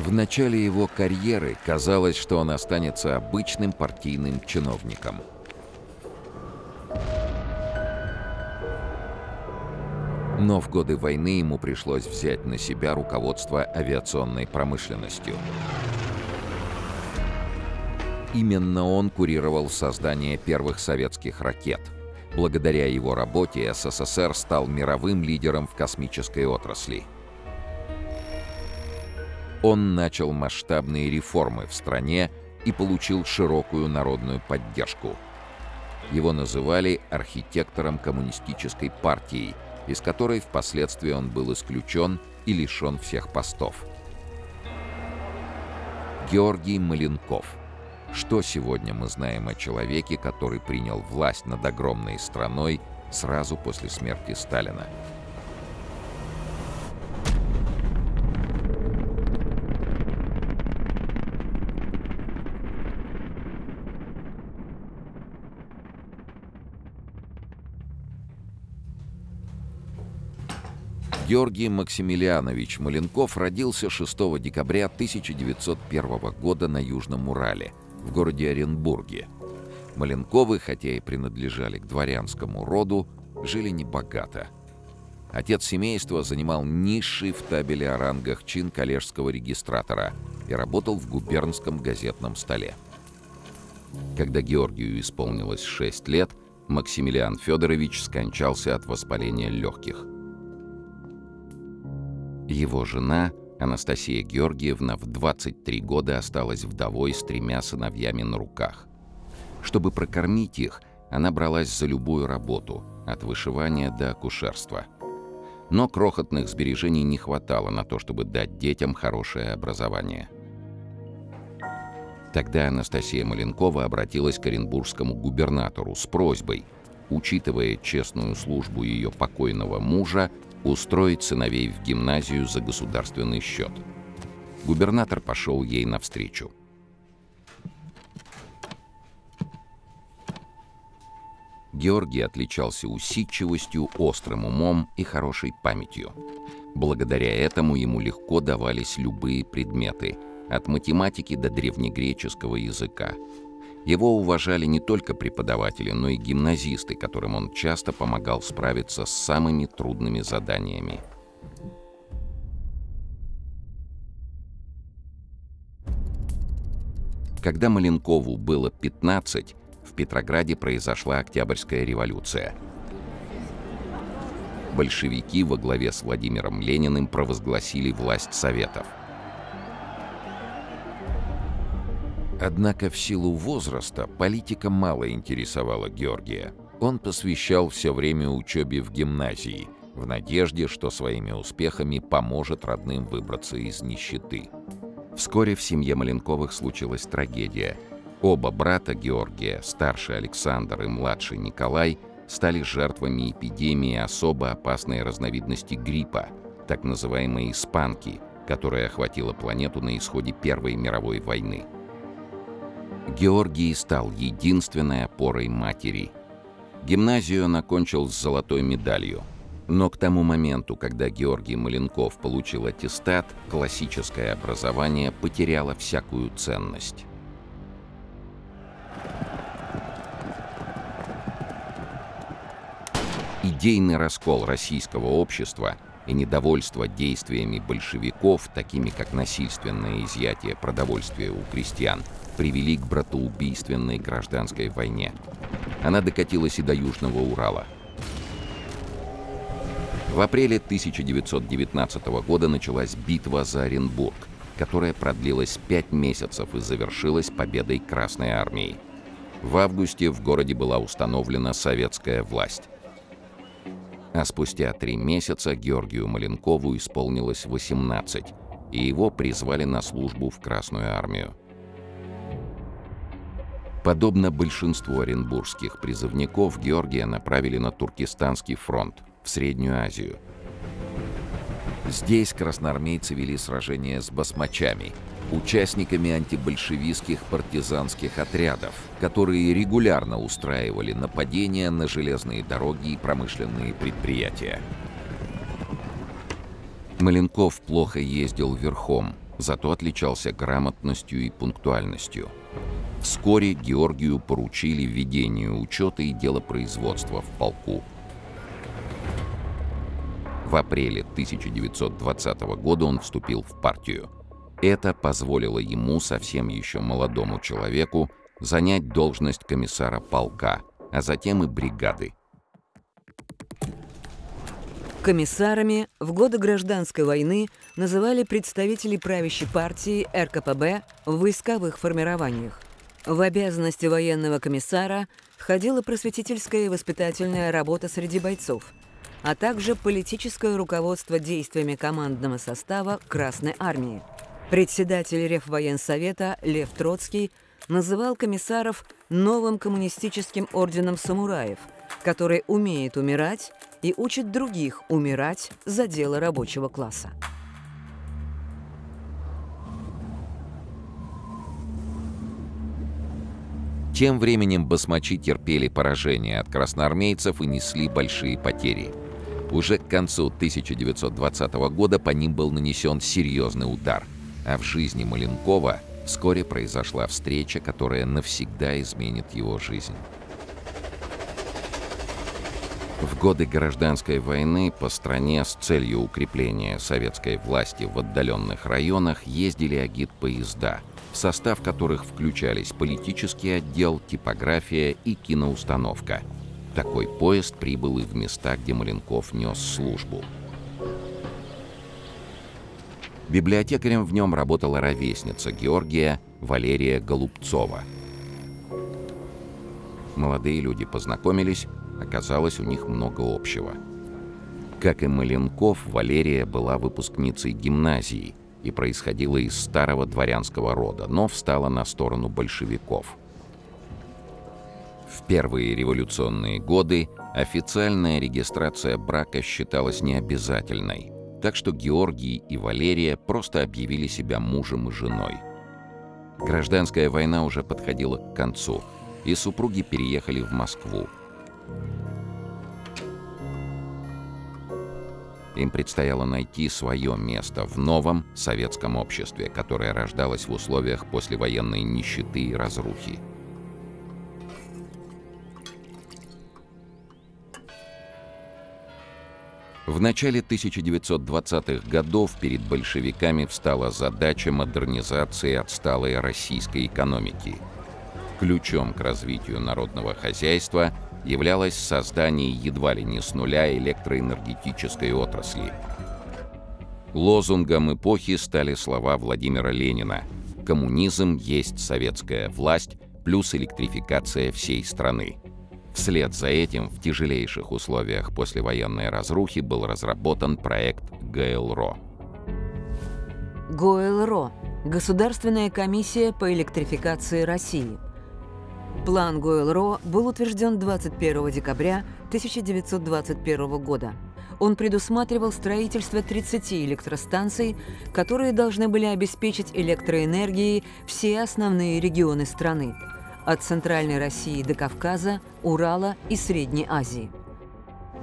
В начале его карьеры казалось, что он останется обычным партийным чиновником. Но в годы войны ему пришлось взять на себя руководство авиационной промышленностью. Именно он курировал создание первых советских ракет. Благодаря его работе СССР стал мировым лидером в космической отрасли. Он начал масштабные реформы в стране и получил широкую народную поддержку. Его называли архитектором коммунистической партии, из которой впоследствии он был исключен и лишен всех постов. Георгий Маленков – что сегодня мы знаем о человеке, который принял власть над огромной страной сразу после смерти Сталина? Георгий Максимилианович Маленков родился 6 декабря 1901 года на Южном Урале – в городе Оренбурге. Маленковы, хотя и принадлежали к дворянскому роду, жили небогато. Отец семейства занимал низший в табеле о рангах чин коллежского регистратора и работал в губернском газетном столе. Когда Георгию исполнилось 6 лет, Максимилиан Федорович скончался от воспаления легких. Его жена Анастасия Георгиевна в 23 года осталась вдовой с тремя сыновьями на руках. Чтобы прокормить их, она бралась за любую работу, от вышивания до акушерства. Но крохотных сбережений не хватало на то, чтобы дать детям хорошее образование. Тогда Анастасия Маленкова обратилась к оренбургскому губернатору с просьбой, учитывая честную службу ее покойного мужа, устроить сыновей в гимназию за государственный счет. Губернатор пошел ей навстречу. Георгий отличался усидчивостью, острым умом и хорошей памятью. Благодаря этому ему легко давались любые предметы, от математики до древнегреческого языка – его уважали не только преподаватели, но и гимназисты, которым он часто помогал справиться с самыми трудными заданиями. Когда Маленкову было 15, в Петрограде произошла Октябрьская революция. Большевики во главе с Владимиром Лениным провозгласили власть Советов – Однако в силу возраста политика мало интересовала Георгия. Он посвящал все время учебе в гимназии, в надежде, что своими успехами поможет родным выбраться из нищеты. Вскоре в семье Маленковых случилась трагедия. Оба брата Георгия, старший Александр и младший Николай, стали жертвами эпидемии особо опасной разновидности гриппа, так называемой «испанки», которая охватила планету на исходе Первой мировой войны. Георгий стал единственной опорой матери. Гимназию он окончил с золотой медалью. Но к тому моменту, когда Георгий Маленков получил аттестат, классическое образование потеряло всякую ценность. Идейный раскол российского общества и недовольство действиями большевиков, такими как насильственное изъятие продовольствия у крестьян – привели к братоубийственной гражданской войне. Она докатилась и до Южного Урала. В апреле 1919 года началась битва за Оренбург, которая продлилась пять месяцев и завершилась победой Красной Армии. В августе в городе была установлена советская власть. А спустя три месяца Георгию Маленкову исполнилось 18, и его призвали на службу в Красную Армию. Подобно большинству оренбургских призывников, Георгия направили на Туркестанский фронт, в Среднюю Азию. Здесь красноармейцы вели сражения с басмачами, участниками антибольшевистских партизанских отрядов, которые регулярно устраивали нападения на железные дороги и промышленные предприятия. Маленков плохо ездил верхом, зато отличался грамотностью и пунктуальностью. Вскоре Георгию поручили ведение учета и делопроизводства в полку. В апреле 1920 года он вступил в партию. Это позволило ему, совсем еще молодому человеку, занять должность комиссара полка, а затем и бригады. Комиссарами в годы гражданской войны называли представителей правящей партии РКПБ в войсковых формированиях. В обязанности военного комиссара входила просветительская и воспитательная работа среди бойцов, а также политическое руководство действиями командного состава Красной Армии. Председатель Реввоенсовета Лев Троцкий называл комиссаров новым коммунистическим орденом самураев, который умеет умирать и учит других умирать за дело рабочего класса. Тем временем басмачи терпели поражение от красноармейцев и несли большие потери. Уже к концу 1920 года по ним был нанесен серьезный удар, а в жизни Маленкова вскоре произошла встреча, которая навсегда изменит его жизнь. В годы гражданской войны по стране с целью укрепления советской власти в отдаленных районах ездили агитпоезда, в состав которых включались политический отдел, типография и киноустановка. Такой поезд прибыл и в места, где Маленков нес службу. Библиотекарем в нем работала ровесница Георгия Валерия Голубцова. Молодые люди познакомились, Оказалось, у них много общего. Как и Маленков, Валерия была выпускницей гимназии и происходила из старого дворянского рода, но встала на сторону большевиков. В первые революционные годы официальная регистрация брака считалась необязательной, так что Георгий и Валерия просто объявили себя мужем и женой. Гражданская война уже подходила к концу, и супруги переехали в Москву, Им предстояло найти свое место в новом советском обществе, которое рождалось в условиях послевоенной нищеты и разрухи. В начале 1920-х годов перед большевиками встала задача модернизации отсталой российской экономики. Ключом к развитию народного хозяйства – являлось создание едва ли не с нуля электроэнергетической отрасли. Лозунгом эпохи стали слова Владимира Ленина «Коммунизм есть советская власть плюс электрификация всей страны». Вслед за этим в тяжелейших условиях послевоенной разрухи был разработан проект ГЛРО. ГОЭЛРО – Государственная комиссия по электрификации России – План Гойл-Ро был утвержден 21 декабря 1921 года. Он предусматривал строительство 30 электростанций, которые должны были обеспечить электроэнергией все основные регионы страны – от Центральной России до Кавказа, Урала и Средней Азии.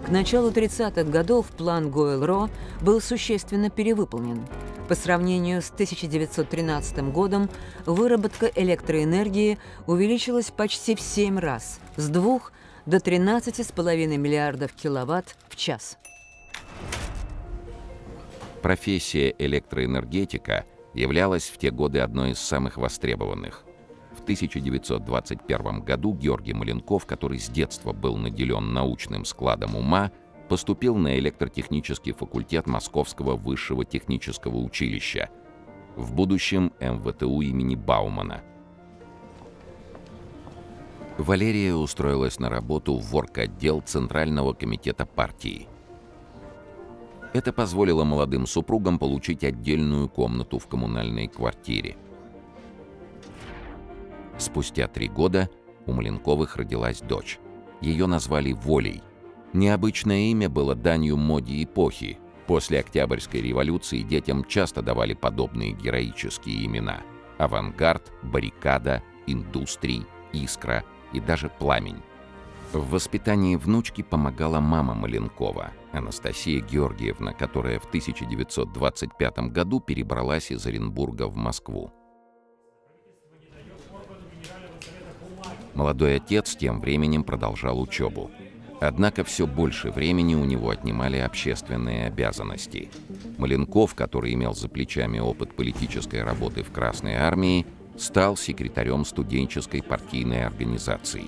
К началу 30-х годов план Гойл-Ро был существенно перевыполнен – по сравнению с 1913 годом выработка электроэнергии увеличилась почти в 7 раз – с 2 до 13,5 миллиардов киловатт в час. Профессия электроэнергетика являлась в те годы одной из самых востребованных. В 1921 году Георгий Маленков, который с детства был наделен научным складом ума, поступил на электротехнический факультет Московского высшего технического училища, в будущем МВТУ имени Баумана. Валерия устроилась на работу в орготдел Центрального комитета партии. Это позволило молодым супругам получить отдельную комнату в коммунальной квартире. Спустя три года у Маленковых родилась дочь. Ее назвали Волей – Необычное имя было данью моде эпохи. После Октябрьской революции детям часто давали подобные героические имена. Авангард, баррикада, индустрий, искра и даже пламень. В воспитании внучки помогала мама Маленкова, Анастасия Георгиевна, которая в 1925 году перебралась из Оренбурга в Москву. Молодой отец тем временем продолжал учебу. Однако все больше времени у него отнимали общественные обязанности. Маленков, который имел за плечами опыт политической работы в Красной армии, стал секретарем студенческой партийной организации.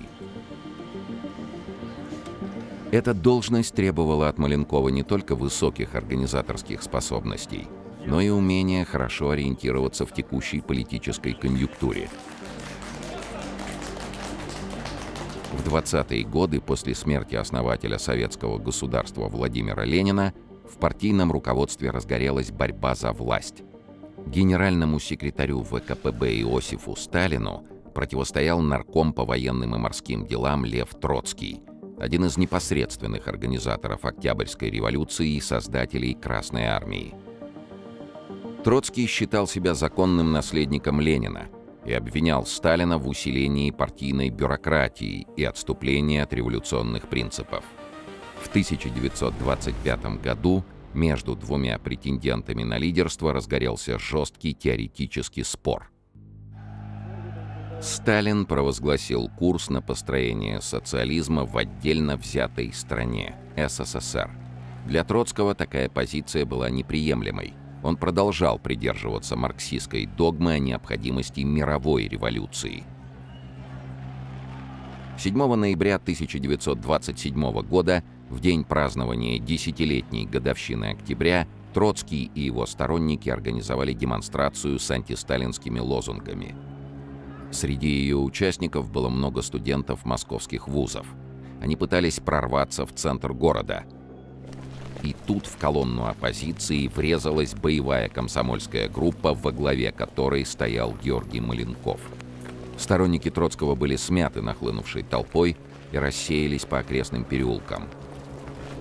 Эта должность требовала от Маленкова не только высоких организаторских способностей, но и умения хорошо ориентироваться в текущей политической конъюнктуре – В 20-е годы после смерти основателя советского государства Владимира Ленина в партийном руководстве разгорелась борьба за власть. Генеральному секретарю ВКПБ Иосифу Сталину противостоял нарком по военным и морским делам Лев Троцкий, один из непосредственных организаторов Октябрьской революции и создателей Красной армии. Троцкий считал себя законным наследником Ленина – и обвинял Сталина в усилении партийной бюрократии и отступлении от революционных принципов. В 1925 году между двумя претендентами на лидерство разгорелся жесткий теоретический спор. Сталин провозгласил курс на построение социализма в отдельно взятой стране – СССР. Для Троцкого такая позиция была неприемлемой, он продолжал придерживаться марксистской догмы о необходимости мировой революции. 7 ноября 1927 года, в день празднования десятилетней годовщины октября, Троцкий и его сторонники организовали демонстрацию с антисталинскими лозунгами. Среди ее участников было много студентов московских вузов. Они пытались прорваться в центр города – и тут в колонну оппозиции врезалась боевая комсомольская группа, во главе которой стоял Георгий Маленков. Сторонники Троцкого были смяты нахлынувшей толпой и рассеялись по окрестным переулкам.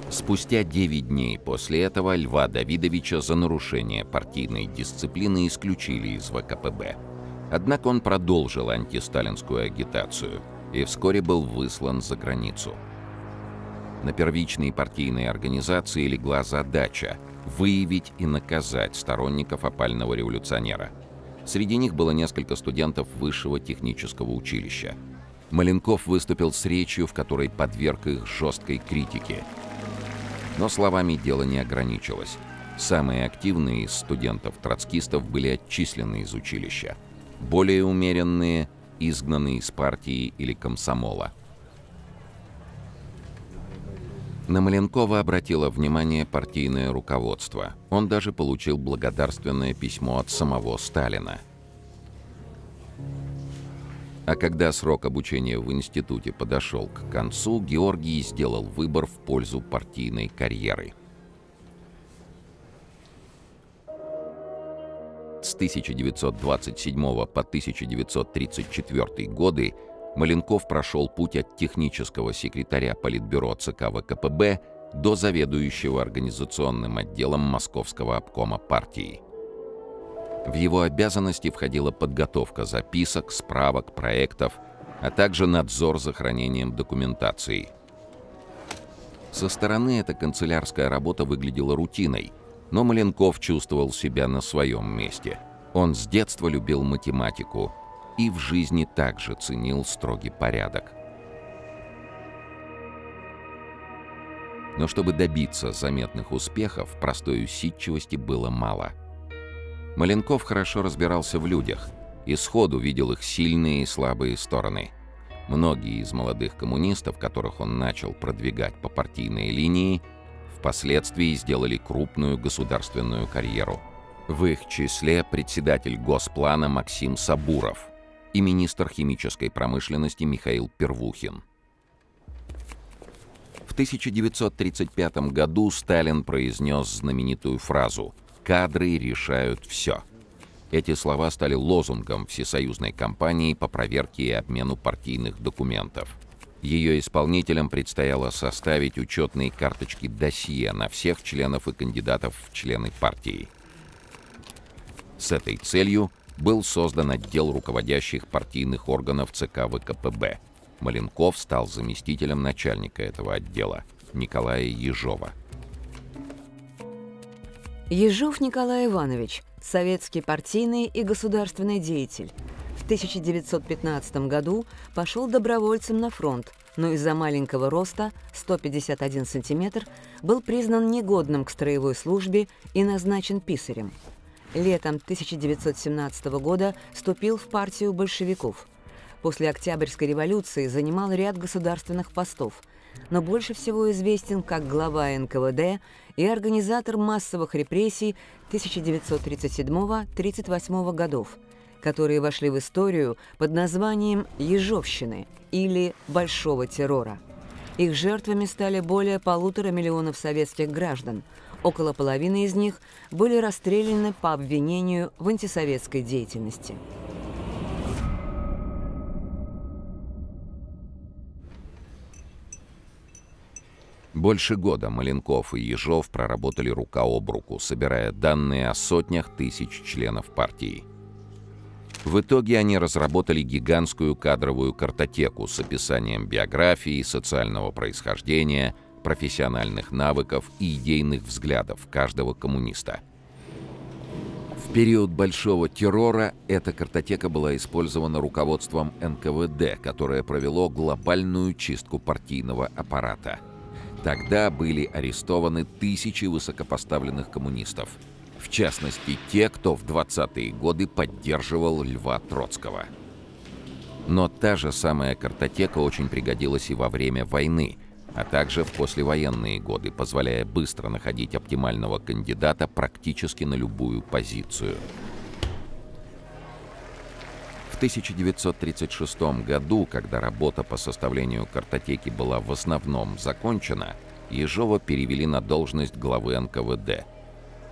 Спустя 9 дней после этого Льва Давидовича за нарушение партийной дисциплины исключили из ВКПБ. Однако он продолжил антисталинскую агитацию и вскоре был выслан за границу. На первичные партийные организации легла задача выявить и наказать сторонников опального революционера. Среди них было несколько студентов высшего технического училища. Маленков выступил с речью, в которой подверг их жесткой критике. Но словами дело не ограничилось. Самые активные из студентов-троцкистов были отчислены из училища. Более умеренные – изгнаны из партии или комсомола – На Маленкова обратило внимание партийное руководство. Он даже получил благодарственное письмо от самого Сталина. А когда срок обучения в институте подошел к концу, Георгий сделал выбор в пользу партийной карьеры. С 1927 по 1934 годы Маленков прошел путь от технического секретаря Политбюро ЦК ВКПБ до заведующего организационным отделом Московского обкома партии. В его обязанности входила подготовка записок, справок, проектов, а также надзор за хранением документации. Со стороны эта канцелярская работа выглядела рутиной, но Маленков чувствовал себя на своем месте. Он с детства любил математику – и в жизни также ценил строгий порядок. Но чтобы добиться заметных успехов, простой усидчивости было мало. Маленков хорошо разбирался в людях и сходу видел их сильные и слабые стороны. Многие из молодых коммунистов, которых он начал продвигать по партийной линии, впоследствии сделали крупную государственную карьеру. В их числе председатель Госплана Максим Сабуров – и министр химической промышленности Михаил Первухин. В 1935 году Сталин произнес знаменитую фразу «Кадры решают все». Эти слова стали лозунгом всесоюзной кампании по проверке и обмену партийных документов. Ее исполнителям предстояло составить учетные карточки досье на всех членов и кандидатов в члены партии. С этой целью был создан отдел руководящих партийных органов ЦК ВКПБ. Маленков стал заместителем начальника этого отдела, Николая Ежова. Ежов Николай Иванович, советский партийный и государственный деятель. В 1915 году пошел добровольцем на фронт, но из-за маленького роста, 151 сантиметр, был признан негодным к строевой службе и назначен писарем. Летом 1917 года вступил в партию большевиков. После Октябрьской революции занимал ряд государственных постов, но больше всего известен как глава НКВД и организатор массовых репрессий 1937-38 годов, которые вошли в историю под названием «Ежовщины» или «Большого террора». Их жертвами стали более полутора миллионов советских граждан. Около половины из них были расстреляны по обвинению в антисоветской деятельности. Больше года Маленков и Ежов проработали рука об руку, собирая данные о сотнях тысяч членов партии. В итоге они разработали гигантскую кадровую картотеку с описанием биографии, социального происхождения, профессиональных навыков и идейных взглядов каждого коммуниста. В период Большого террора эта картотека была использована руководством НКВД, которое провело глобальную чистку партийного аппарата. Тогда были арестованы тысячи высокопоставленных коммунистов – в частности те, кто в 20-е годы поддерживал Льва Троцкого. Но та же самая картотека очень пригодилась и во время войны, а также в послевоенные годы, позволяя быстро находить оптимального кандидата практически на любую позицию. В 1936 году, когда работа по составлению картотеки была в основном закончена, Ежова перевели на должность главы НКВД –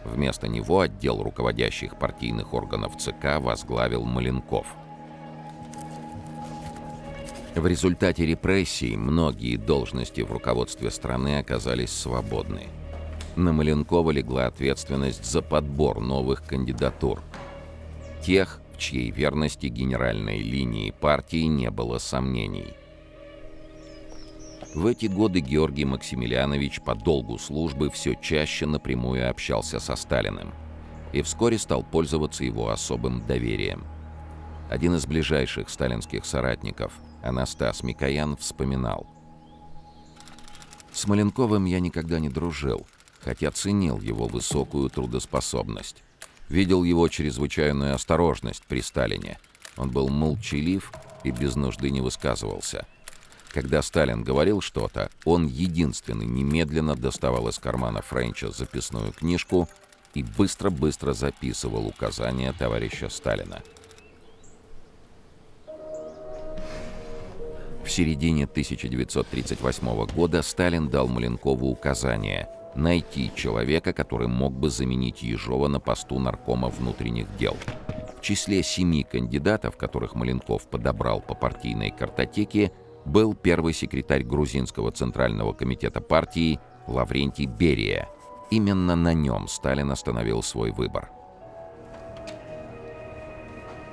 Вместо него отдел руководящих партийных органов ЦК возглавил Маленков. В результате репрессий многие должности в руководстве страны оказались свободны. На Маленкова легла ответственность за подбор новых кандидатур. Тех, в чьей верности генеральной линии партии не было сомнений – в эти годы Георгий Максимилианович по долгу службы все чаще напрямую общался со Сталиным и вскоре стал пользоваться его особым доверием. Один из ближайших сталинских соратников, Анастас Микоян, вспоминал. «С Маленковым я никогда не дружил, хотя ценил его высокую трудоспособность. Видел его чрезвычайную осторожность при Сталине. Он был молчалив и без нужды не высказывался». Когда Сталин говорил что-то, он единственный немедленно доставал из кармана Френча записную книжку и быстро-быстро записывал указания товарища Сталина. В середине 1938 года Сталин дал Маленкову указание найти человека, который мог бы заменить Ежова на посту наркома внутренних дел. В числе семи кандидатов, которых Маленков подобрал по партийной картотеке, был первый секретарь грузинского центрального комитета партии Лаврентий Берия. Именно на нем Сталин остановил свой выбор.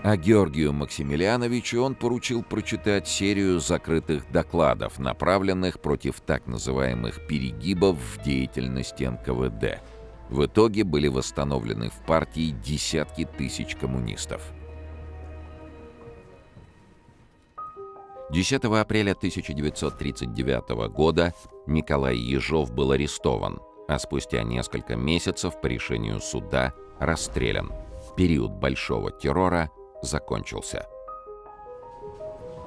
А Георгию Максимилиановичу он поручил прочитать серию закрытых докладов, направленных против так называемых «перегибов» в деятельности НКВД. В итоге были восстановлены в партии десятки тысяч коммунистов. 10 апреля 1939 года Николай Ежов был арестован, а спустя несколько месяцев по решению суда расстрелян. Период большого террора закончился.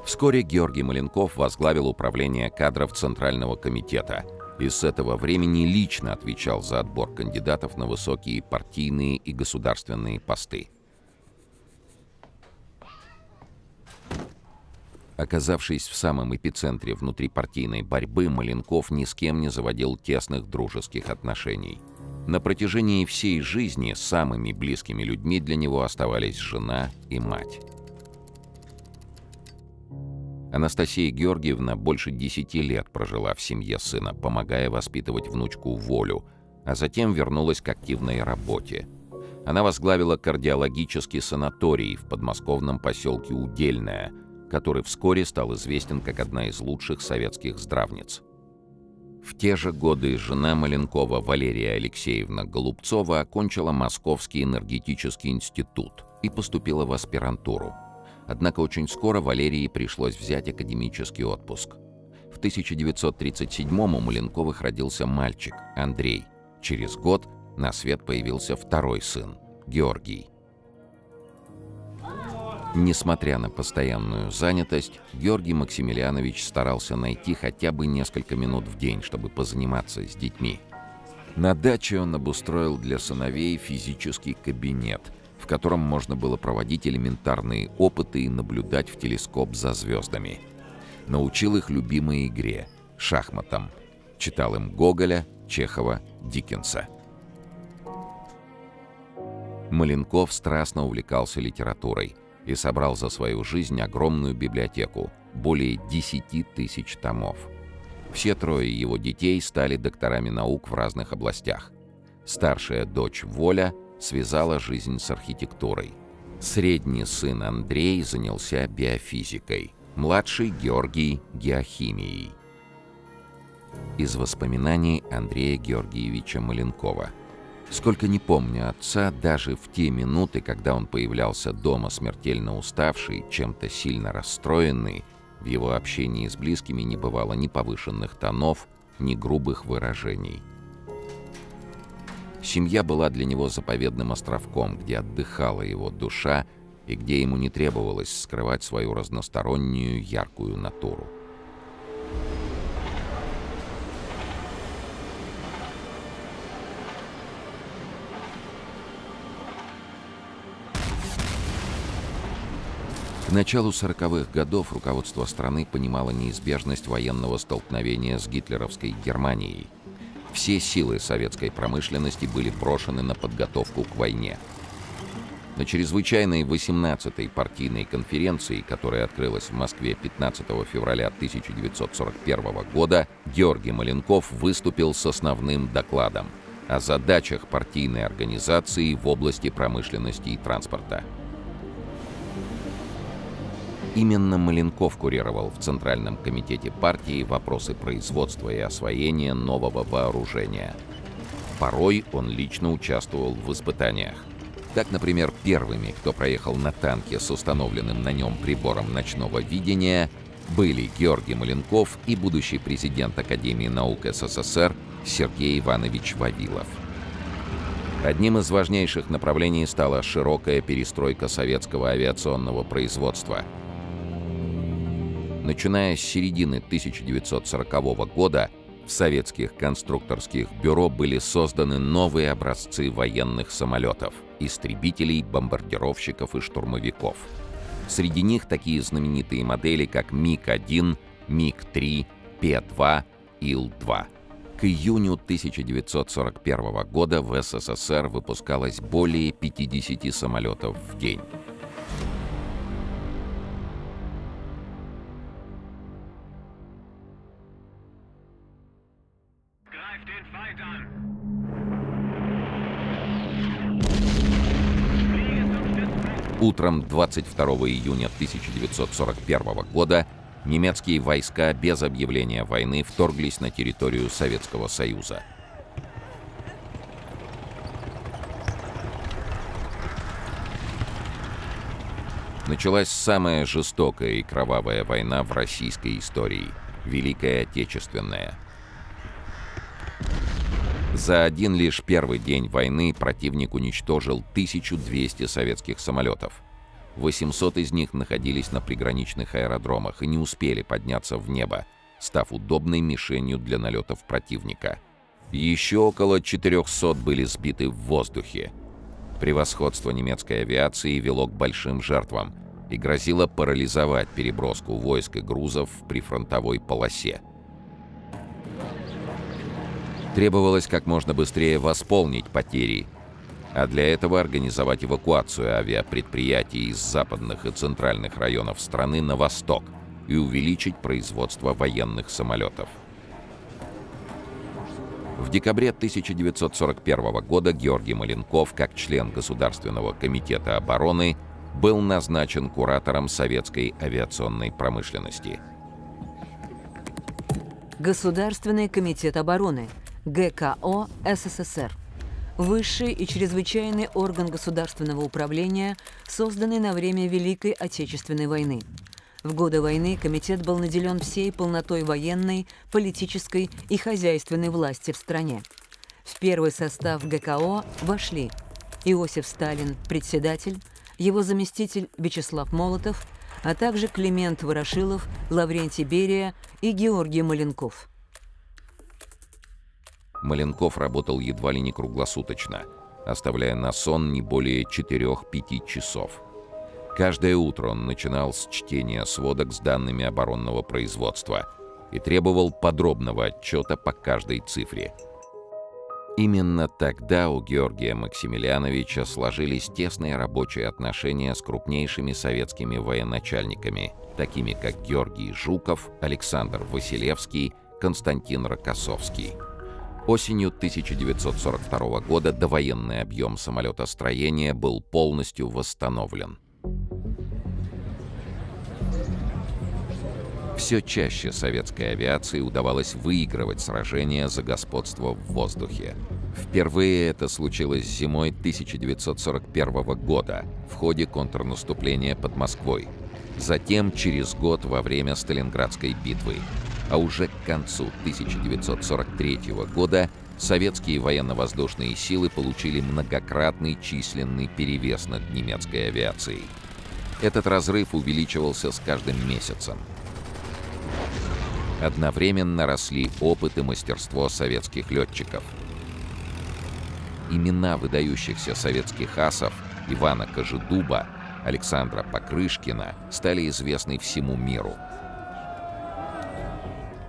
Вскоре Георгий Маленков возглавил управление кадров Центрального комитета и с этого времени лично отвечал за отбор кандидатов на высокие партийные и государственные посты. Оказавшись в самом эпицентре внутрипартийной борьбы, Маленков ни с кем не заводил тесных дружеских отношений. На протяжении всей жизни самыми близкими людьми для него оставались жена и мать. Анастасия Георгиевна больше десяти лет прожила в семье сына, помогая воспитывать внучку Волю, а затем вернулась к активной работе. Она возглавила кардиологический санаторий в подмосковном поселке Удельное – который вскоре стал известен как одна из лучших советских здравниц. В те же годы жена Маленкова Валерия Алексеевна Голубцова окончила Московский энергетический институт и поступила в аспирантуру. Однако очень скоро Валерии пришлось взять академический отпуск. В 1937-м у Маленковых родился мальчик, Андрей. Через год на свет появился второй сын, Георгий. Несмотря на постоянную занятость, Георгий Максимилианович старался найти хотя бы несколько минут в день, чтобы позаниматься с детьми. На даче он обустроил для сыновей физический кабинет, в котором можно было проводить элементарные опыты и наблюдать в телескоп за звездами. Научил их любимой игре — шахматам. Читал им Гоголя, Чехова, Диккенса. Маленков страстно увлекался литературой и собрал за свою жизнь огромную библиотеку, более 10 тысяч томов. Все трое его детей стали докторами наук в разных областях. Старшая дочь Воля связала жизнь с архитектурой. Средний сын Андрей занялся биофизикой, младший Георгий – геохимией. Из воспоминаний Андрея Георгиевича Маленкова – Сколько не помню отца, даже в те минуты, когда он появлялся дома смертельно уставший, чем-то сильно расстроенный, в его общении с близкими не бывало ни повышенных тонов, ни грубых выражений. Семья была для него заповедным островком, где отдыхала его душа и где ему не требовалось скрывать свою разностороннюю яркую натуру. К началу 40-х годов руководство страны понимало неизбежность военного столкновения с гитлеровской Германией. Все силы советской промышленности были брошены на подготовку к войне. На чрезвычайной 18-й партийной конференции, которая открылась в Москве 15 февраля 1941 года, Георгий Маленков выступил с основным докладом о задачах партийной организации в области промышленности и транспорта. Именно Маленков курировал в Центральном комитете партии вопросы производства и освоения нового вооружения. Порой он лично участвовал в испытаниях. Так, например, первыми, кто проехал на танке с установленным на нем прибором ночного видения, были Георгий Маленков и будущий президент Академии наук СССР Сергей Иванович Вавилов. Одним из важнейших направлений стала широкая перестройка советского авиационного производства – Начиная с середины 1940 года в советских конструкторских бюро были созданы новые образцы военных самолетов, истребителей, бомбардировщиков и штурмовиков. Среди них такие знаменитые модели, как МиГ-1, МиГ-3, П-2, Ил-2. К июню 1941 года в СССР выпускалось более 50 самолетов в день. Утром 22 июня 1941 года немецкие войска без объявления войны вторглись на территорию Советского Союза. Началась самая жестокая и кровавая война в российской истории – Великая Отечественная – за один лишь первый день войны противник уничтожил 1200 советских самолетов. 800 из них находились на приграничных аэродромах и не успели подняться в небо, став удобной мишенью для налетов противника. Еще около 400 были сбиты в воздухе. Превосходство немецкой авиации вело к большим жертвам и грозило парализовать переброску войск и грузов в прифронтовой полосе. Требовалось как можно быстрее восполнить потери, а для этого организовать эвакуацию авиапредприятий из западных и центральных районов страны на восток и увеличить производство военных самолетов. В декабре 1941 года Георгий Маленков, как член Государственного комитета обороны, был назначен куратором советской авиационной промышленности – Государственный комитет обороны, ГКО СССР. Высший и чрезвычайный орган государственного управления, созданный на время Великой Отечественной войны. В годы войны комитет был наделен всей полнотой военной, политической и хозяйственной власти в стране. В первый состав ГКО вошли Иосиф Сталин, председатель, его заместитель Вячеслав Молотов, а также Климент Ворошилов, Лаврентий Берия и Георгий Маленков. Маленков работал едва ли не круглосуточно, оставляя на сон не более 4-5 часов. Каждое утро он начинал с чтения сводок с данными оборонного производства и требовал подробного отчета по каждой цифре. Именно тогда у Георгия Максимилиановича сложились тесные рабочие отношения с крупнейшими советскими военачальниками, такими как Георгий Жуков, Александр Василевский, Константин Рокоссовский. Осенью 1942 года довоенный объем самолетостроения был полностью восстановлен. Все чаще советской авиации удавалось выигрывать сражения за господство в воздухе. Впервые это случилось зимой 1941 года в ходе контрнаступления под Москвой. Затем через год во время Сталинградской битвы. А уже к концу 1943 года советские военно-воздушные силы получили многократный численный перевес над немецкой авиацией. Этот разрыв увеличивался с каждым месяцем. Одновременно росли опыт и мастерство советских летчиков. Имена выдающихся советских асов Ивана Кожедуба, Александра Покрышкина стали известны всему миру.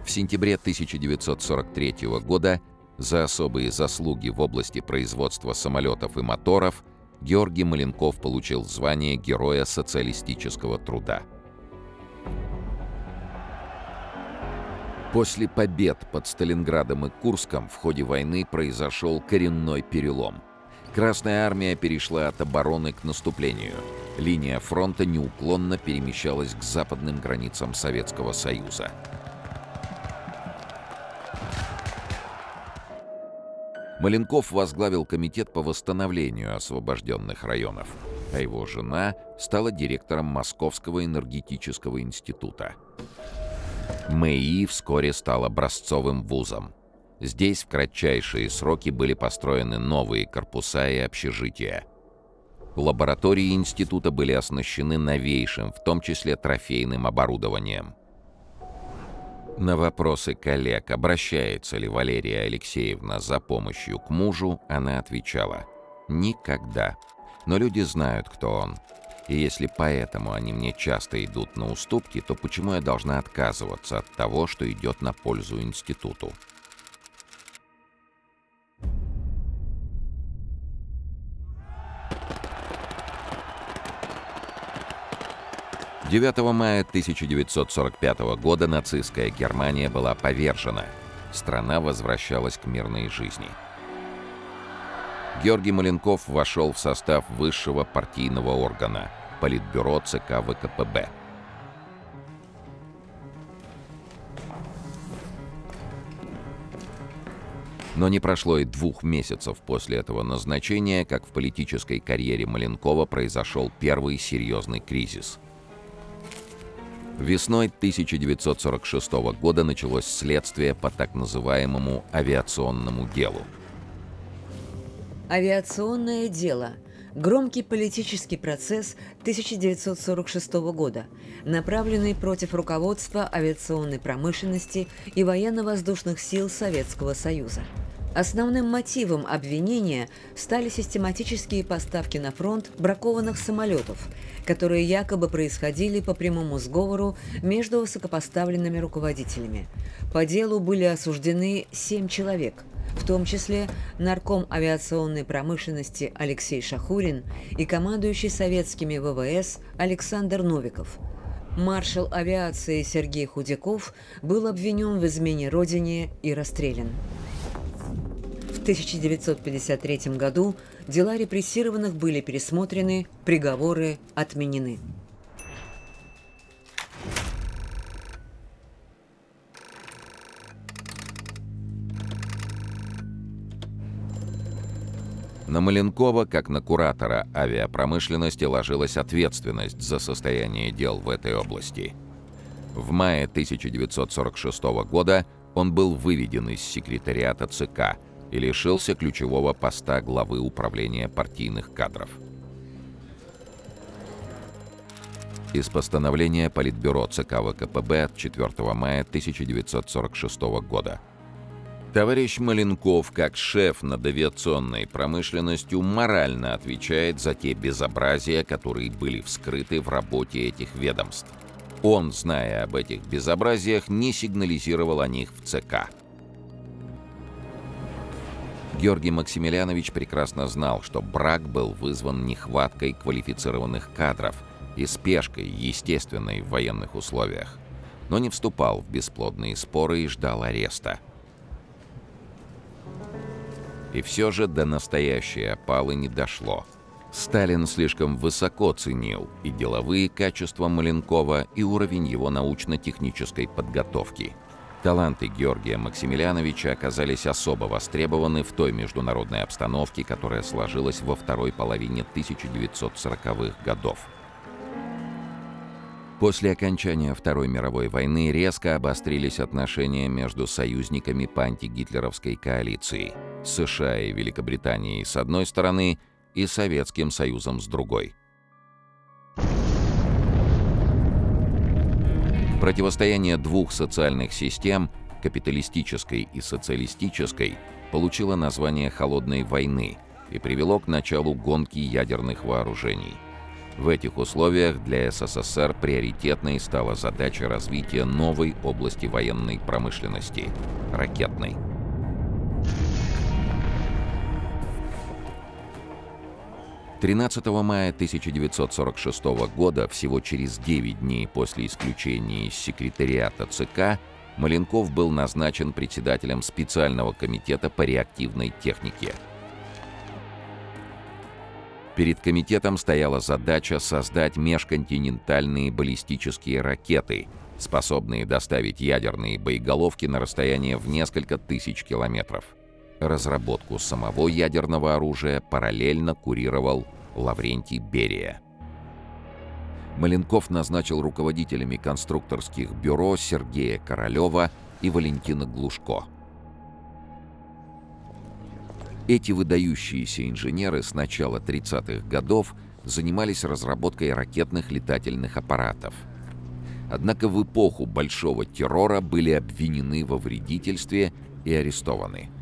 В сентябре 1943 года за особые заслуги в области производства самолетов и моторов Георгий Маленков получил звание Героя социалистического труда. После побед под Сталинградом и Курском в ходе войны произошел коренной перелом. Красная армия перешла от обороны к наступлению. Линия фронта неуклонно перемещалась к западным границам Советского Союза. Маленков возглавил комитет по восстановлению освобожденных районов, а его жена стала директором Московского энергетического института. МЭИ вскоре стал образцовым вузом. Здесь в кратчайшие сроки были построены новые корпуса и общежития. Лаборатории института были оснащены новейшим, в том числе трофейным оборудованием. На вопросы коллег, обращается ли Валерия Алексеевна за помощью к мужу, она отвечала «Никогда». Но люди знают, кто он. И если поэтому они мне часто идут на уступки, то почему я должна отказываться от того, что идет на пользу институту? 9 мая 1945 года нацистская Германия была повержена. Страна возвращалась к мирной жизни. Георгий Маленков вошел в состав высшего партийного органа – Политбюро ЦК ВКПБ. Но не прошло и двух месяцев после этого назначения, как в политической карьере Маленкова произошел первый серьезный кризис – Весной 1946 года началось следствие по так называемому авиационному делу. Авиационное дело – громкий политический процесс 1946 года, направленный против руководства авиационной промышленности и военно-воздушных сил Советского Союза. Основным мотивом обвинения стали систематические поставки на фронт бракованных самолетов, которые якобы происходили по прямому сговору между высокопоставленными руководителями. По делу были осуждены семь человек, в том числе нарком авиационной промышленности Алексей Шахурин и командующий советскими ВВС Александр Новиков. Маршал авиации Сергей Худяков был обвинен в измене Родине и расстрелян. 1953 году дела репрессированных были пересмотрены, приговоры отменены. На Маленкова, как на куратора авиапромышленности, ложилась ответственность за состояние дел в этой области. В мае 1946 года он был выведен из секретариата ЦК – и лишился ключевого поста главы управления партийных кадров. Из постановления Политбюро ЦК ВКПБ от 4 мая 1946 года – Товарищ Маленков, как шеф над авиационной промышленностью, морально отвечает за те безобразия, которые были вскрыты в работе этих ведомств. Он, зная об этих безобразиях, не сигнализировал о них в ЦК. Георгий Максимилианович прекрасно знал, что брак был вызван нехваткой квалифицированных кадров и спешкой, естественной в военных условиях, но не вступал в бесплодные споры и ждал ареста – и все же до настоящей опалы не дошло. Сталин слишком высоко ценил и деловые качества Маленкова, и уровень его научно-технической подготовки. Таланты Георгия Максимилиановича оказались особо востребованы в той международной обстановке, которая сложилась во второй половине 1940-х годов. После окончания Второй мировой войны резко обострились отношения между союзниками по антигитлеровской коалиции – США и Великобританией с одной стороны и Советским Союзом с другой. Противостояние двух социальных систем, капиталистической и социалистической, получило название «Холодной войны» и привело к началу гонки ядерных вооружений. В этих условиях для СССР приоритетной стала задача развития новой области военной промышленности – ракетной. 13 мая 1946 года, всего через 9 дней после исключения из секретариата ЦК, Маленков был назначен председателем специального комитета по реактивной технике. Перед комитетом стояла задача создать межконтинентальные баллистические ракеты, способные доставить ядерные боеголовки на расстояние в несколько тысяч километров. Разработку самого ядерного оружия параллельно курировал Лаврентий Берия. Маленков назначил руководителями конструкторских бюро Сергея Королева и Валентина Глушко. Эти выдающиеся инженеры с начала 30-х годов занимались разработкой ракетных летательных аппаратов. Однако в эпоху Большого террора были обвинены во вредительстве и арестованы –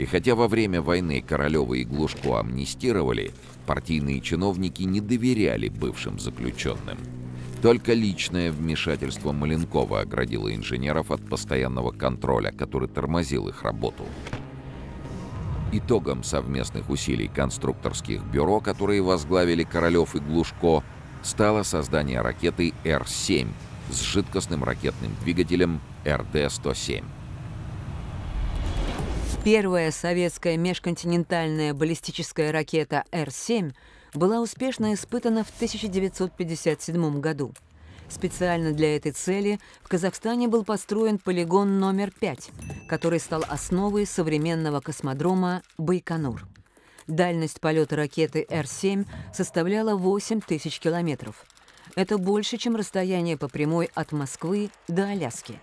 и хотя во время войны Королева и Глушко амнистировали, партийные чиновники не доверяли бывшим заключенным. Только личное вмешательство Маленкова оградило инженеров от постоянного контроля, который тормозил их работу. Итогом совместных усилий конструкторских бюро, которые возглавили Королев и Глушко, стало создание ракеты Р-7 с жидкостным ракетным двигателем РД-107. Первая советская межконтинентальная баллистическая ракета Р-7 была успешно испытана в 1957 году. Специально для этой цели в Казахстане был построен полигон номер 5, который стал основой современного космодрома Байконур. Дальность полета ракеты Р-7 составляла 8 тысяч километров. Это больше, чем расстояние по прямой от Москвы до Аляски.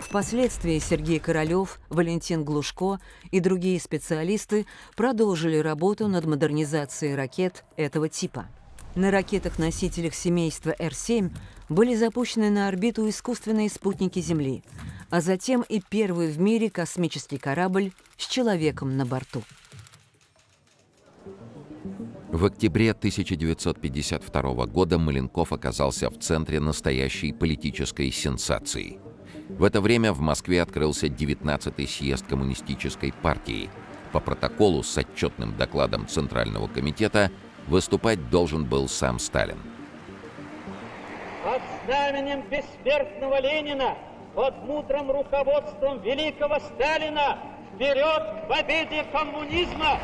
Впоследствии Сергей Королёв, Валентин Глушко и другие специалисты продолжили работу над модернизацией ракет этого типа. На ракетах-носителях семейства Р-7 были запущены на орбиту искусственные спутники Земли, а затем и первый в мире космический корабль с человеком на борту. В октябре 1952 года Маленков оказался в центре настоящей политической сенсации – в это время в Москве открылся 19-й съезд Коммунистической партии. По протоколу с отчетным докладом Центрального комитета выступать должен был сам Сталин. Под знаменем бессмертного Ленина, под мудрым руководством великого Сталина, вперед к победе коммунизма!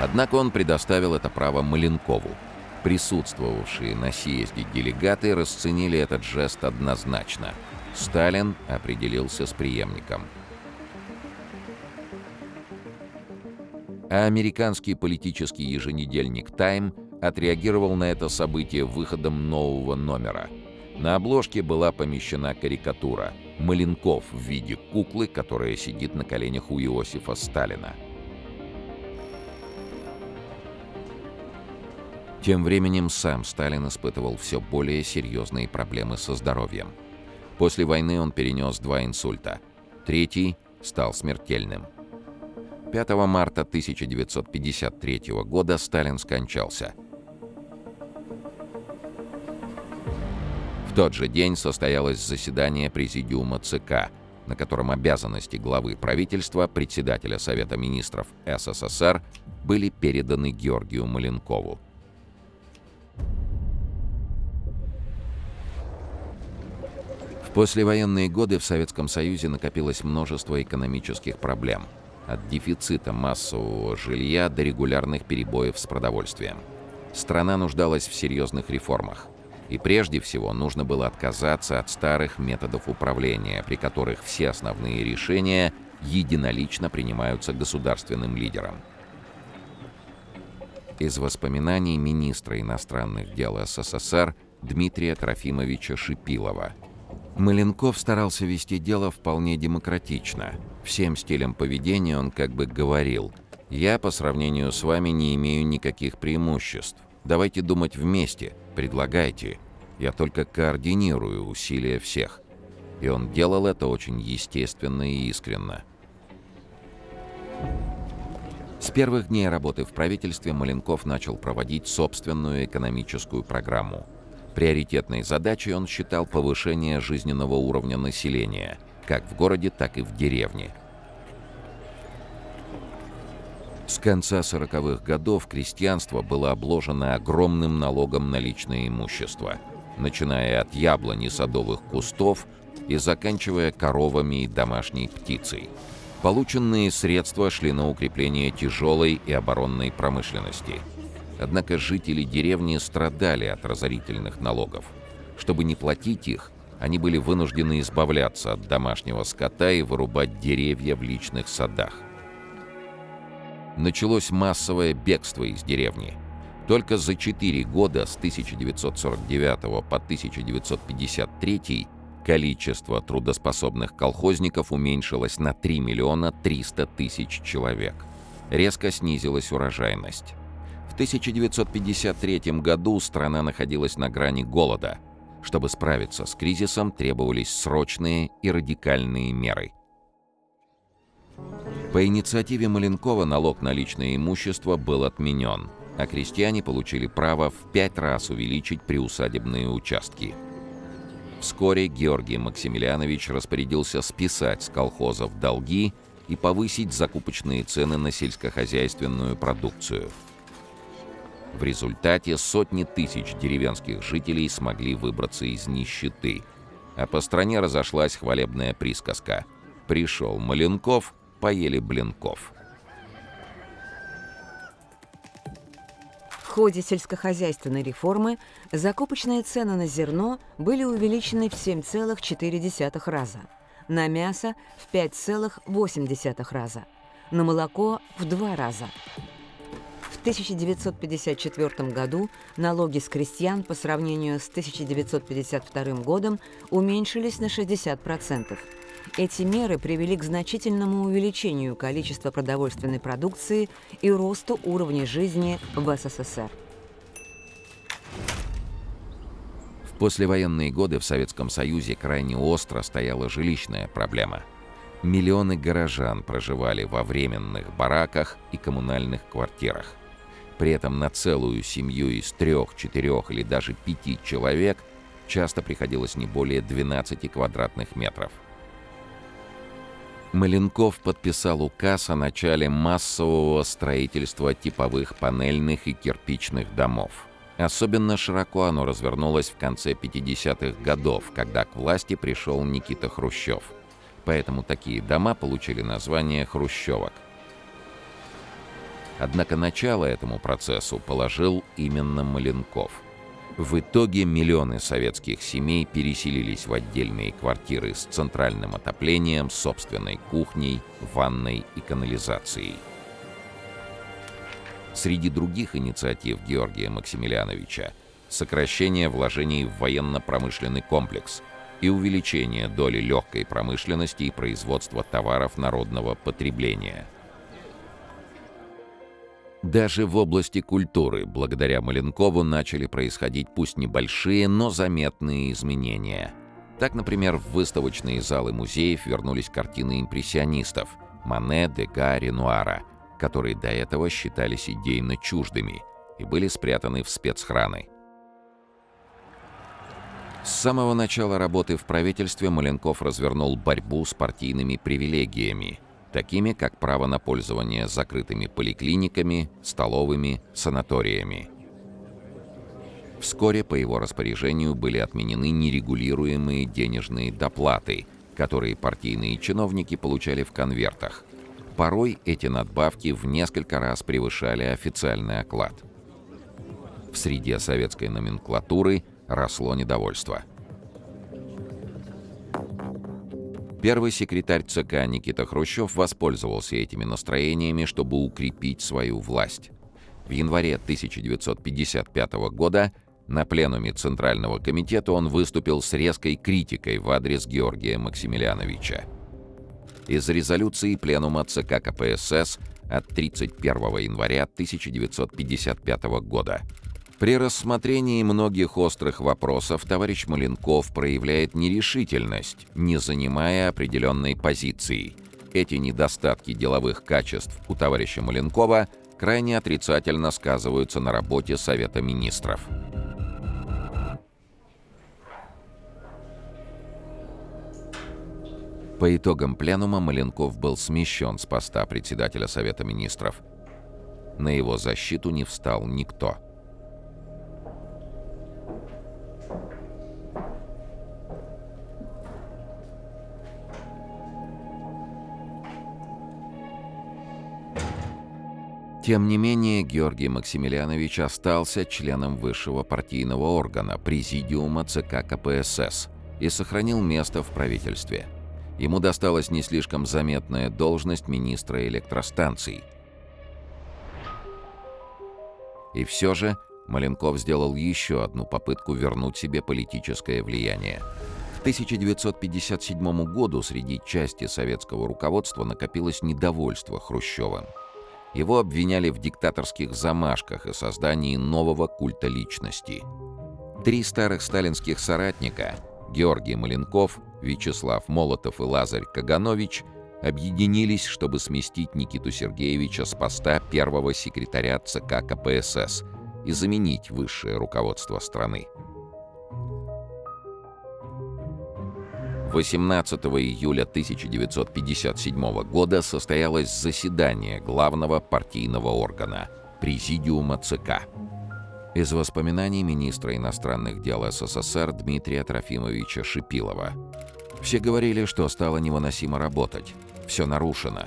Однако он предоставил это право Маленкову. Присутствовавшие на съезде делегаты расценили этот жест однозначно – Сталин определился с преемником. А американский политический еженедельник «Тайм» отреагировал на это событие выходом нового номера. На обложке была помещена карикатура «Маленков» в виде куклы, которая сидит на коленях у Иосифа Сталина. Тем временем сам Сталин испытывал все более серьезные проблемы со здоровьем. После войны он перенес два инсульта. Третий стал смертельным. 5 марта 1953 года Сталин скончался. В тот же день состоялось заседание Президиума ЦК, на котором обязанности главы правительства, председателя Совета министров СССР были переданы Георгию Маленкову. Послевоенные годы в Советском Союзе накопилось множество экономических проблем. От дефицита массового жилья до регулярных перебоев с продовольствием. Страна нуждалась в серьезных реформах. И прежде всего нужно было отказаться от старых методов управления, при которых все основные решения единолично принимаются государственным лидером. Из воспоминаний министра иностранных дел СССР Дмитрия Трофимовича Шипилова – Маленков старался вести дело вполне демократично. Всем стилем поведения он как бы говорил «Я по сравнению с вами не имею никаких преимуществ. Давайте думать вместе, предлагайте. Я только координирую усилия всех». И он делал это очень естественно и искренно. С первых дней работы в правительстве Маленков начал проводить собственную экономическую программу – Приоритетной задачей он считал повышение жизненного уровня населения, как в городе, так и в деревне. С конца 40-х годов крестьянство было обложено огромным налогом на личное имущество, начиная от яблони садовых кустов и заканчивая коровами и домашней птицей. Полученные средства шли на укрепление тяжелой и оборонной промышленности – Однако жители деревни страдали от разорительных налогов. Чтобы не платить их, они были вынуждены избавляться от домашнего скота и вырубать деревья в личных садах. Началось массовое бегство из деревни. Только за 4 года с 1949 по 1953 количество трудоспособных колхозников уменьшилось на 3 миллиона 300 тысяч человек. Резко снизилась урожайность. В 1953 году страна находилась на грани голода. Чтобы справиться с кризисом, требовались срочные и радикальные меры. По инициативе Маленкова налог на личное имущество был отменен, а крестьяне получили право в пять раз увеличить приусадебные участки. Вскоре Георгий Максимилианович распорядился списать с колхозов долги и повысить закупочные цены на сельскохозяйственную продукцию – в результате сотни тысяч деревенских жителей смогли выбраться из нищеты. А по стране разошлась хвалебная присказка. «Пришел Маленков, поели блинков». В ходе сельскохозяйственной реформы закупочные цены на зерно были увеличены в 7,4 раза, на мясо – в 5,8 раза, на молоко – в 2 раза, в 1954 году налоги с крестьян по сравнению с 1952 годом уменьшились на 60%. Эти меры привели к значительному увеличению количества продовольственной продукции и росту уровня жизни в СССР. В послевоенные годы в Советском Союзе крайне остро стояла жилищная проблема. Миллионы горожан проживали во временных бараках и коммунальных квартирах. При этом на целую семью из трех, четырех или даже пяти человек часто приходилось не более 12 квадратных метров. Маленков подписал указ о начале массового строительства типовых панельных и кирпичных домов. Особенно широко оно развернулось в конце 50-х годов, когда к власти пришел Никита Хрущев. Поэтому такие дома получили название «хрущевок». Однако начало этому процессу положил именно Маленков. В итоге миллионы советских семей переселились в отдельные квартиры с центральным отоплением, собственной кухней, ванной и канализацией. Среди других инициатив Георгия Максимилиановича сокращение вложений в военно-промышленный комплекс и увеличение доли легкой промышленности и производства товаров народного потребления. Даже в области культуры, благодаря Маленкову, начали происходить пусть небольшие, но заметные изменения. Так, например, в выставочные залы музеев вернулись картины импрессионистов Мане, Дега, Ренуара, которые до этого считались идейно чуждыми и были спрятаны в спецхраны. С самого начала работы в правительстве Маленков развернул борьбу с партийными привилегиями, такими как право на пользование закрытыми поликлиниками, столовыми, санаториями. Вскоре по его распоряжению были отменены нерегулируемые денежные доплаты, которые партийные чиновники получали в конвертах. Порой эти надбавки в несколько раз превышали официальный оклад. В среде советской номенклатуры росло недовольство. Первый секретарь ЦК Никита Хрущев воспользовался этими настроениями, чтобы укрепить свою власть. В январе 1955 года на пленуме Центрального комитета он выступил с резкой критикой в адрес Георгия Максимилиановича. Из резолюции пленума ЦК КПСС от 31 января 1955 года при рассмотрении многих острых вопросов товарищ Маленков проявляет нерешительность, не занимая определенной позиции. Эти недостатки деловых качеств у товарища Маленкова крайне отрицательно сказываются на работе Совета Министров. По итогам пленума Маленков был смещен с поста председателя Совета Министров. На его защиту не встал никто. Тем не менее, Георгий Максимилианович остался членом высшего партийного органа, президиума ЦК КПСС, и сохранил место в правительстве. Ему досталась не слишком заметная должность министра электростанций. И все же Маленков сделал еще одну попытку вернуть себе политическое влияние. К 1957 году среди части советского руководства накопилось недовольство Хрущевым – его обвиняли в диктаторских замашках и создании нового культа личности. Три старых сталинских соратника – Георгий Маленков, Вячеслав Молотов и Лазарь Каганович – объединились, чтобы сместить Никиту Сергеевича с поста первого секретаря ЦК КПСС и заменить высшее руководство страны. 18 июля 1957 года состоялось заседание главного партийного органа – Президиума ЦК. Из воспоминаний министра иностранных дел СССР Дмитрия Трофимовича Шипилова. Все говорили, что стало невыносимо работать. Все нарушено.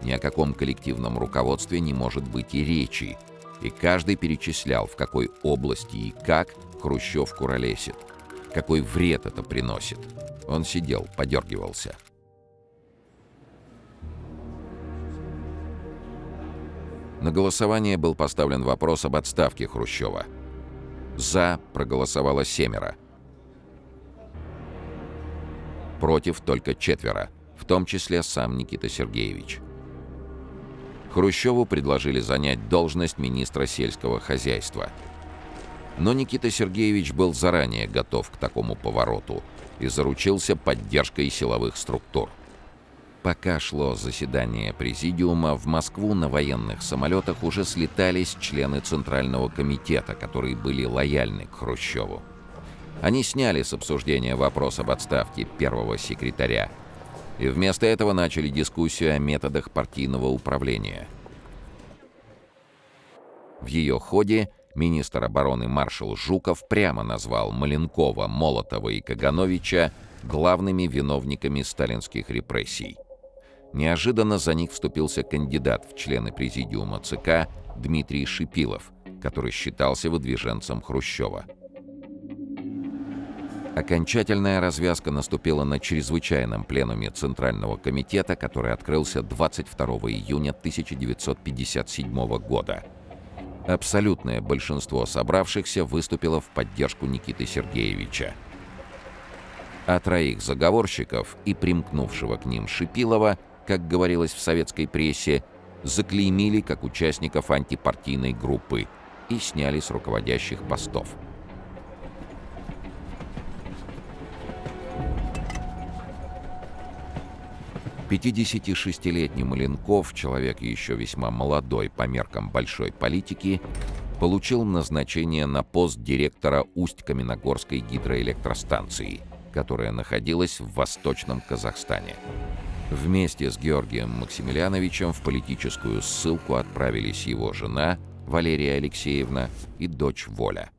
Ни о каком коллективном руководстве не может быть и речи. И каждый перечислял, в какой области и как Хрущев куролесит. Какой вред это приносит. Он сидел, подергивался. На голосование был поставлен вопрос об отставке Хрущева. «За» проголосовало семеро. Против только четверо, в том числе сам Никита Сергеевич. Хрущеву предложили занять должность министра сельского хозяйства. Но Никита Сергеевич был заранее готов к такому повороту – и заручился поддержкой силовых структур. Пока шло заседание президиума, в Москву на военных самолетах уже слетались члены Центрального комитета, которые были лояльны к Хрущеву. Они сняли с обсуждения вопрос об отставке первого секретаря и вместо этого начали дискуссию о методах партийного управления. В ее ходе Министр обороны маршал Жуков прямо назвал Маленкова, Молотова и Кагановича главными виновниками сталинских репрессий. Неожиданно за них вступился кандидат в члены президиума ЦК Дмитрий Шипилов, который считался выдвиженцем Хрущева. Окончательная развязка наступила на чрезвычайном пленуме Центрального комитета, который открылся 22 июня 1957 года – Абсолютное большинство собравшихся выступило в поддержку Никиты Сергеевича. А троих заговорщиков и примкнувшего к ним Шипилова, как говорилось в советской прессе, заклеймили как участников антипартийной группы и сняли с руководящих постов. 56-летний Маленков, человек еще весьма молодой по меркам большой политики, получил назначение на пост директора Усть-Каменогорской гидроэлектростанции, которая находилась в Восточном Казахстане. Вместе с Георгием Максимiliaновичем в политическую ссылку отправились его жена Валерия Алексеевна и дочь Воля.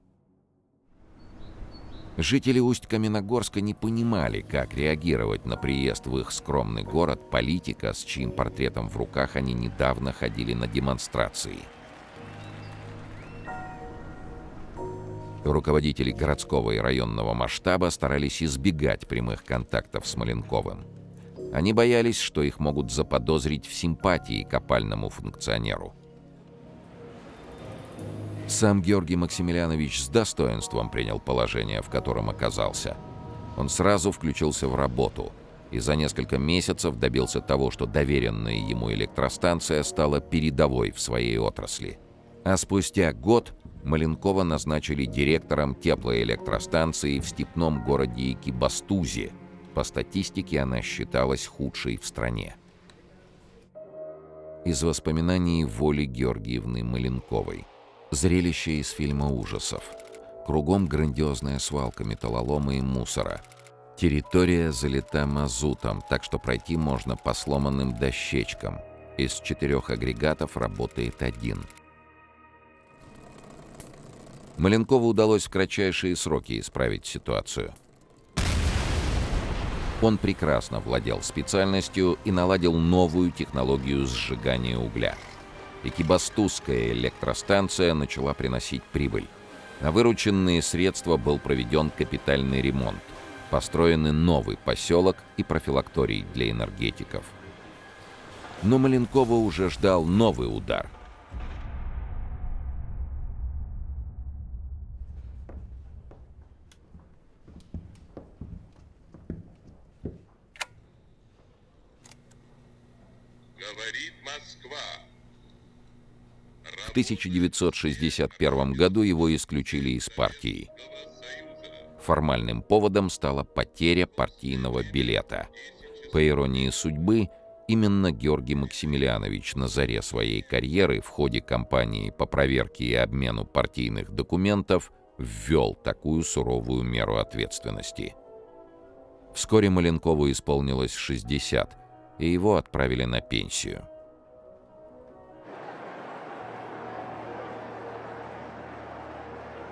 Жители Усть-Каменогорска не понимали, как реагировать на приезд в их скромный город политика, с чьим портретом в руках они недавно ходили на демонстрации. Руководители городского и районного масштаба старались избегать прямых контактов с Маленковым. Они боялись, что их могут заподозрить в симпатии к опальному функционеру – сам Георгий Максимiliaнович с достоинством принял положение, в котором оказался. Он сразу включился в работу и за несколько месяцев добился того, что доверенная ему электростанция стала передовой в своей отрасли. А спустя год Маленкова назначили директором теплоэлектростанции в степном городе Экибастузе. По статистике она считалась худшей в стране. Из воспоминаний Воли Георгиевны Маленковой – Зрелище из фильма ужасов. Кругом грандиозная свалка металлолома и мусора. Территория залита мазутом, так что пройти можно по сломанным дощечкам. Из четырех агрегатов работает один. Маленкову удалось в кратчайшие сроки исправить ситуацию. Он прекрасно владел специальностью и наладил новую технологию сжигания угля – Экибастузская электростанция начала приносить прибыль. На вырученные средства был проведен капитальный ремонт. Построены новый поселок и профилакторий для энергетиков. Но Маленкова уже ждал новый удар. 1961 году его исключили из партии. Формальным поводом стала потеря партийного билета. По иронии судьбы, именно Георгий Максимiliaнович на заре своей карьеры в ходе кампании по проверке и обмену партийных документов ввел такую суровую меру ответственности. Вскоре Маленкову исполнилось 60, и его отправили на пенсию.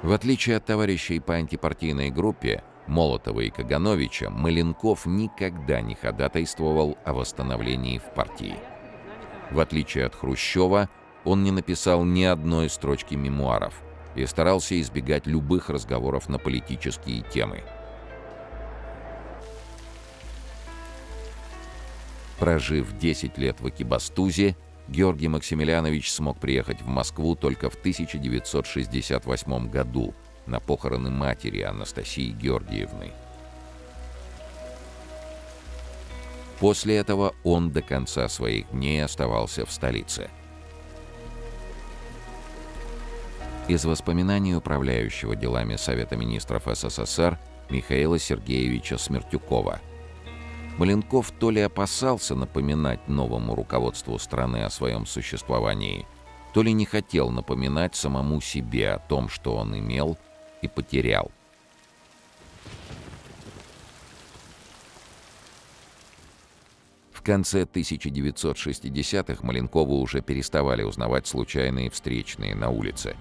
В отличие от товарищей по антипартийной группе, Молотова и Кагановича, Маленков никогда не ходатайствовал о восстановлении в партии. В отличие от Хрущева, он не написал ни одной строчки мемуаров и старался избегать любых разговоров на политические темы. Прожив 10 лет в Экибастузе, Георгий Максимiliaнович смог приехать в Москву только в 1968 году на похороны матери Анастасии Георгиевны. После этого он до конца своих дней оставался в столице. Из воспоминаний управляющего делами Совета министров СССР Михаила Сергеевича Смертюкова – Маленков то ли опасался напоминать новому руководству страны о своем существовании, то ли не хотел напоминать самому себе о том, что он имел и потерял. В конце 1960-х Маленкову уже переставали узнавать случайные встречные на улице.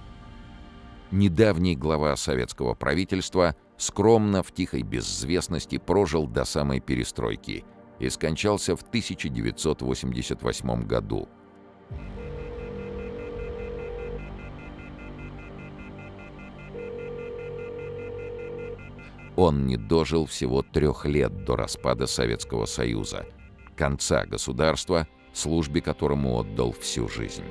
Недавний глава советского правительства – скромно, в тихой безвестности прожил до самой перестройки и скончался в 1988 году. Он не дожил всего трех лет до распада Советского Союза, конца государства, службе которому отдал всю жизнь.